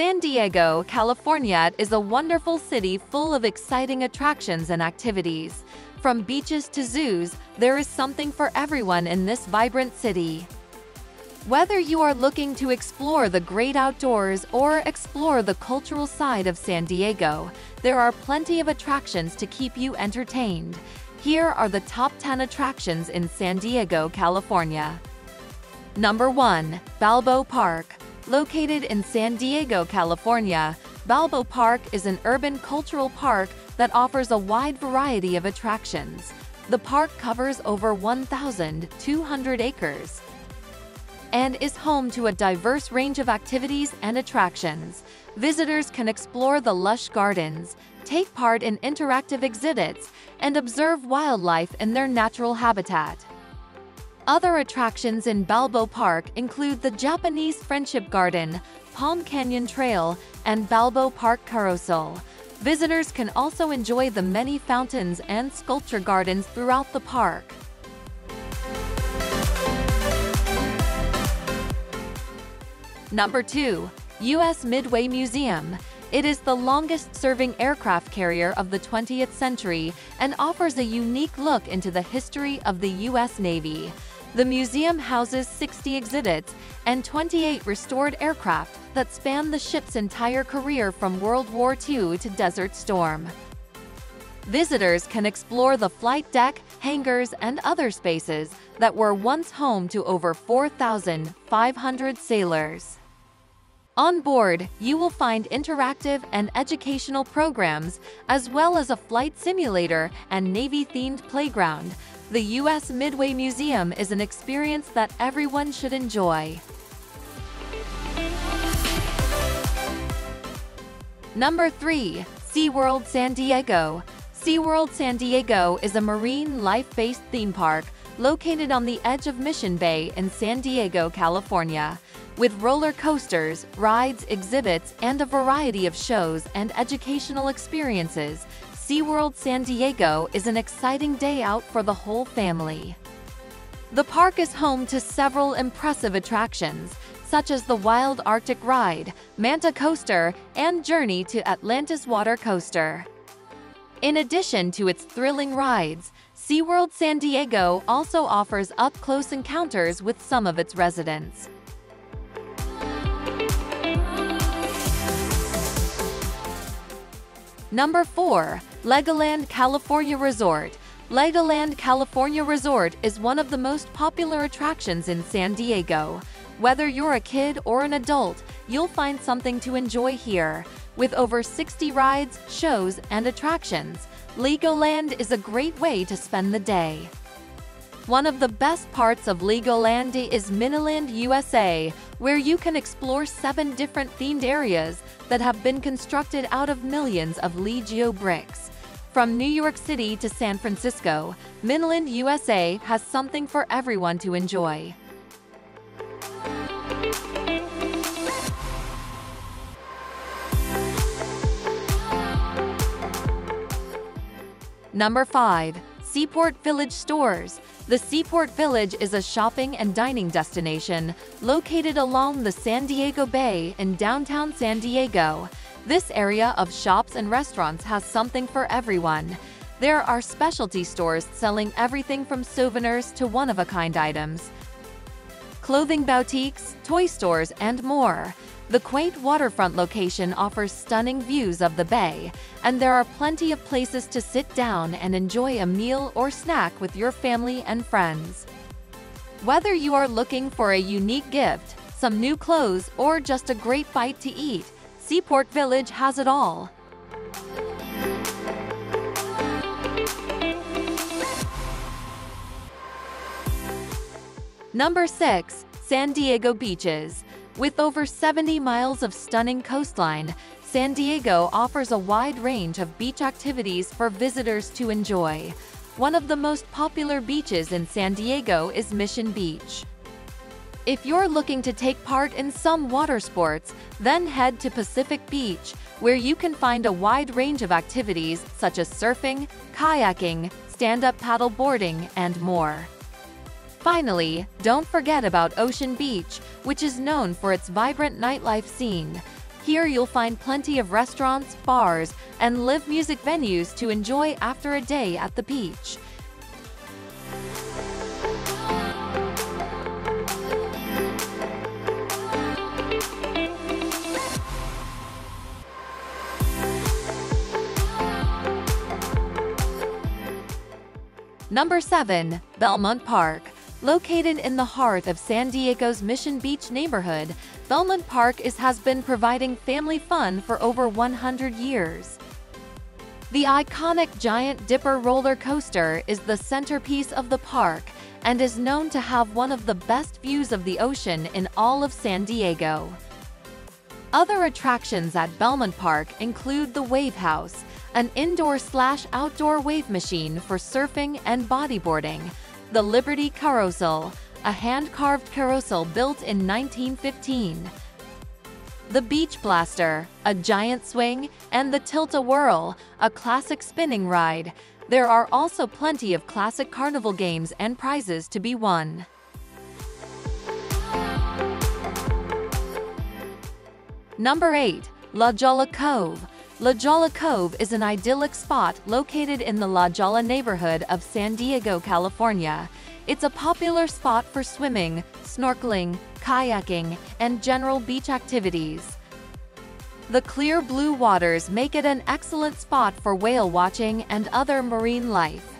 San Diego, California is a wonderful city full of exciting attractions and activities. From beaches to zoos, there is something for everyone in this vibrant city. Whether you are looking to explore the great outdoors or explore the cultural side of San Diego, there are plenty of attractions to keep you entertained. Here are the top 10 attractions in San Diego, California. Number 1. Balboa Park. Located in San Diego, California, Balboa Park is an urban cultural park that offers a wide variety of attractions. The park covers over 1,200 acres and is home to a diverse range of activities and attractions. Visitors can explore the lush gardens, take part in interactive exhibits, and observe wildlife in their natural habitat. Other attractions in Balboa Park include the Japanese Friendship Garden, Palm Canyon Trail, and Balboa Park Carousel. Visitors can also enjoy the many fountains and sculpture gardens throughout the park. Number 2. USS Midway Museum. It is the longest-serving aircraft carrier of the 20th century and offers a unique look into the history of the U.S. Navy. The museum houses 60 exhibits and 28 restored aircraft that span the ship's entire career from World War II to Desert Storm. Visitors can explore the flight deck, hangars, and other spaces that were once home to over 4,500 sailors. On board, you will find interactive and educational programs, as well as a flight simulator and Navy-themed playground the USS Midway Museum is an experience that everyone should enjoy. Number 3. SeaWorld San Diego. SeaWorld San Diego is a marine life-based theme park located on the edge of Mission Bay in San Diego, California. With roller coasters, rides, exhibits, and a variety of shows and educational experiences, SeaWorld San Diego is an exciting day out for the whole family. The park is home to several impressive attractions, such as the Wild Arctic Ride, Manta Coaster, and Journey to Atlantis Water Coaster. In addition to its thrilling rides, SeaWorld San Diego also offers up-close encounters with some of its residents. Number 4. Legoland California Resort. Legoland California Resort is one of the most popular attractions in San Diego. Whether you're a kid or an adult, you'll find something to enjoy here. With over 60 rides, shows, and attractions, Legoland is a great way to spend the day. One of the best parts of Legoland is Miniland USA, where you can explore seven different themed areas that have been constructed out of millions of Lego bricks. From New York City to San Francisco, Miniland USA has something for everyone to enjoy. Number 5. Seaport Village Stores the Seaport Village is a shopping and dining destination located along the San Diego Bay in downtown San Diego. This area of shops and restaurants has something for everyone. There are specialty stores selling everything from souvenirs to one-of-a-kind items, clothing boutiques, toy stores, and more. The quaint waterfront location offers stunning views of the bay, and there are plenty of places to sit down and enjoy a meal or snack with your family and friends. Whether you are looking for a unique gift, some new clothes, or just a great bite to eat, Seaport Village has it all. Number 6. San Diego Beaches with over 70 miles of stunning coastline, San Diego offers a wide range of beach activities for visitors to enjoy. One of the most popular beaches in San Diego is Mission Beach. If you're looking to take part in some water sports, then head to Pacific Beach, where you can find a wide range of activities such as surfing, kayaking, stand-up paddle boarding, and more. Finally, don't forget about Ocean Beach, which is known for its vibrant nightlife scene. Here you'll find plenty of restaurants, bars, and live music venues to enjoy after a day at the beach. Number 7. Belmont Park. Located in the heart of San Diego's Mission Beach neighborhood, Belmont Park is, has been providing family fun for over 100 years. The iconic Giant Dipper roller coaster is the centerpiece of the park and is known to have one of the best views of the ocean in all of San Diego. Other attractions at Belmont Park include the Wave House, an indoor slash outdoor wave machine for surfing and bodyboarding, the Liberty Carousel, a hand-carved carousel built in 1915, the Beach Blaster, a giant swing, and the Tilt-A-Whirl, a classic spinning ride. There are also plenty of classic carnival games and prizes to be won. Number 8. La Jolla Cove. La Jolla Cove is an idyllic spot located in the La Jolla neighborhood of San Diego, California. It's a popular spot for swimming, snorkeling, kayaking, and general beach activities. The clear blue waters make it an excellent spot for whale watching and other marine life.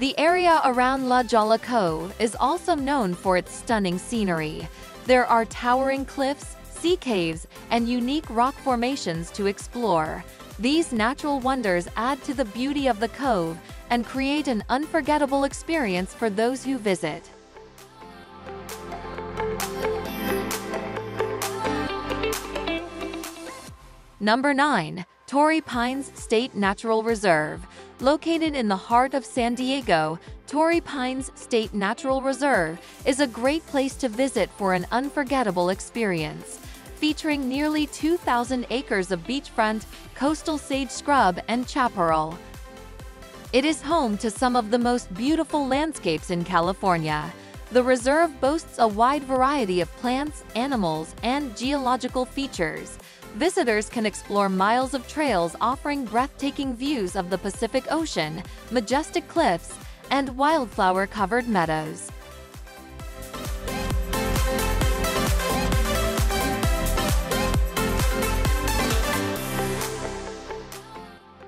The area around La Jolla Cove is also known for its stunning scenery. There are towering cliffs, sea caves, and unique rock formations to explore. These natural wonders add to the beauty of the cove and create an unforgettable experience for those who visit. Number 9. Torrey Pines State Natural Reserve. Located in the heart of San Diego, Torrey Pines State Natural Reserve is a great place to visit for an unforgettable experience featuring nearly 2,000 acres of beachfront, coastal sage scrub, and chaparral. It is home to some of the most beautiful landscapes in California. The reserve boasts a wide variety of plants, animals, and geological features. Visitors can explore miles of trails offering breathtaking views of the Pacific Ocean, majestic cliffs, and wildflower-covered meadows.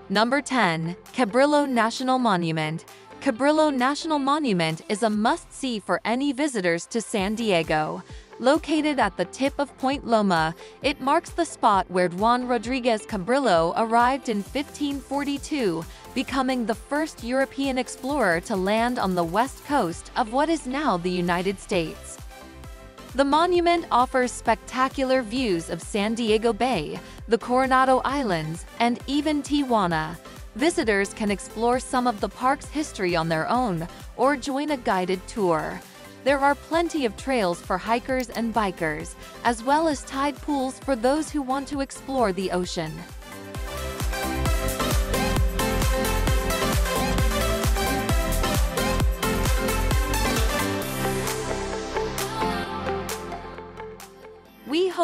Number 10. Cabrillo National Monument. Cabrillo National Monument is a must-see for any visitors to San Diego. Located at the tip of Point Loma, it marks the spot where Juan Rodriguez Cabrillo arrived in 1542, becoming the first European explorer to land on the west coast of what is now the United States. The monument offers spectacular views of San Diego Bay, the Coronado Islands, and even Tijuana. Visitors can explore some of the park's history on their own or join a guided tour. There are plenty of trails for hikers and bikers, as well as tide pools for those who want to explore the ocean.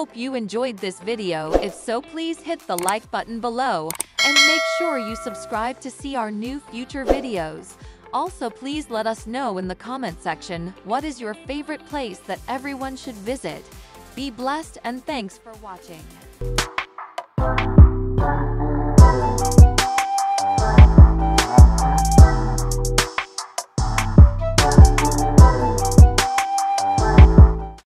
Hope you enjoyed this video. If so, please hit the like button below and make sure you subscribe to see our new future videos. Also, please let us know in the comment section what is your favorite place that everyone should visit. Be blessed and thanks for watching.